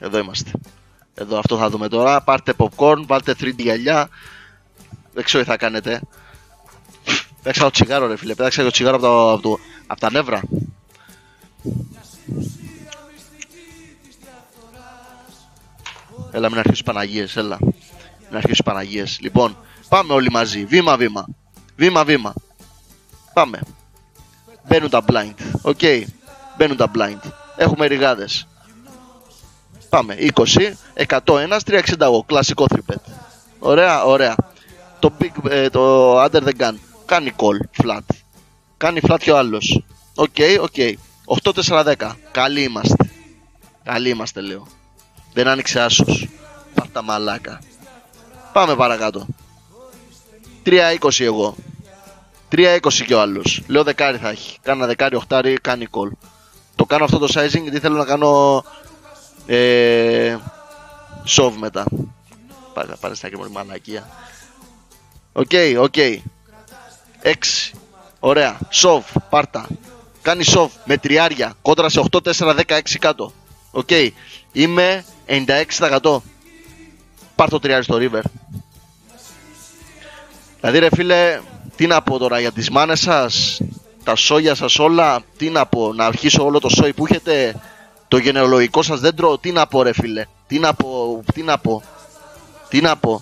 Εδώ είμαστε. Εδώ αυτό θα δούμε τώρα. Πάρτε popcorn, βάλτε 3D γυαλιά. Δεν ξέρω τι θα κάνετε. Πέταξα το τσιγάρο ρε φίλε, πέταξα το τσιγάρο από, το, από, το, από τα νεύρα. Έλα μην αρχίσει Παναγίες, έλα. Μην αρχίσει Παναγίες. Λοιπόν, πάμε όλοι μαζί, βήμα βήμα. Βήμα βήμα. Πάμε. Μπαίνουν τα blind. Οκ. Okay. Μπαίνουν τα blind. Έχουμε ρηγάδες. Πάμε. 20, 101, 360 Κλασικό 3-bet. Ωραία, ωραία. Το, big, ε, το under the gun. Κάνει call flat. Κάνει flat και ο άλλος. Οκ, okay, οκ. Okay. 8-4-10. Καλοί είμαστε. Καλοί είμαστε λέω. Δεν άνοιξε άσος. Πάρτα μαλάκα. Πάμε παρακάτω. 3-20 εγώ. 3-20 και ο άλλος. Λέω δεκάρι θα έχει. Κάνα δεκάρι, οχτάρι, κάνει call. Το κάνω αυτό το sizing γιατί θέλω να κάνω ε, shove μετά. Πάρε, πάρε στα και μαλακία. Οκ, οκ. 6. Ωραία. Shove, πάρτα. Κάνει shove με τριάρια. Κόντρα σε 8, 4, 10, 6 κάτω. Οκ. Είμαι 96%. Πάρ το τριάρι στο river. Δηλαδή ρε φίλε, τι να πω τώρα για τις μάνες σας, τα σόγια σας όλα, τι να πω, να αρχίσω όλο το σόι που έχετε, το γενεολογικό σας δέντρο, τι να πω ρε φίλε, τι να πω, τι να πω, τι να πω.